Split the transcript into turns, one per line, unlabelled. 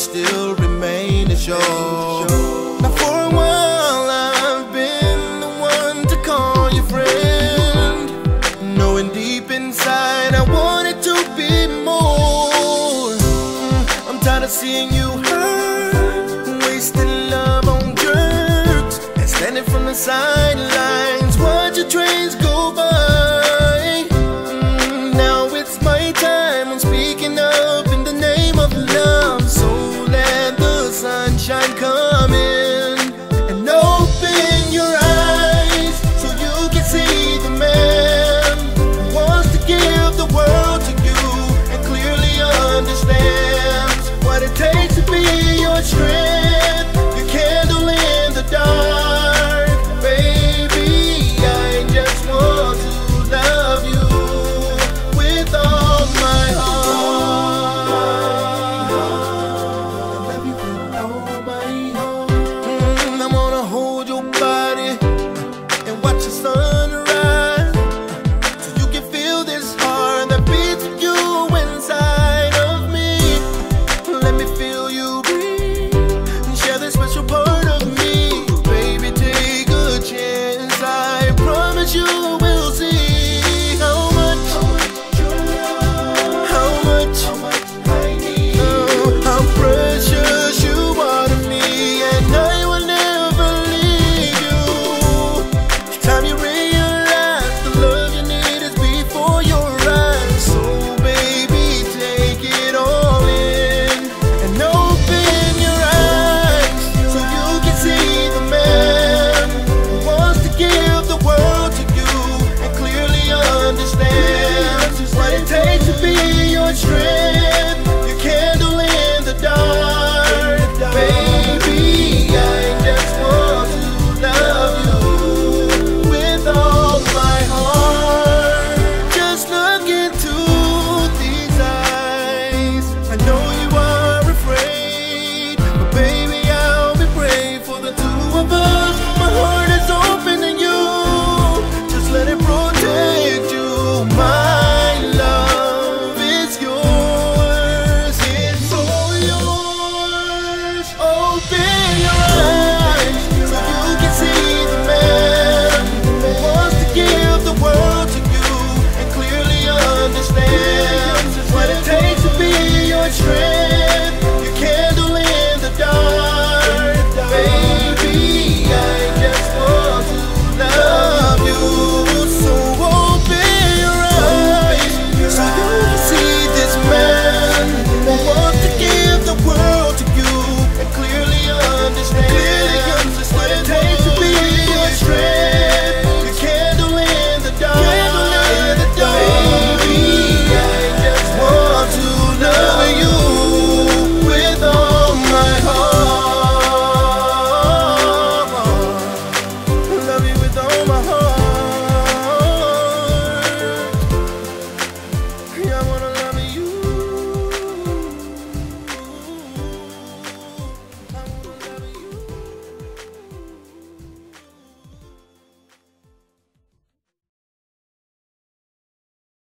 still remain to show. Now for a while I've been the one to call you friend, knowing deep inside I wanted to be more. I'm tired of seeing you hurt, wasting love on jerks, and standing from the sidelines. Watch your trains sunshine come.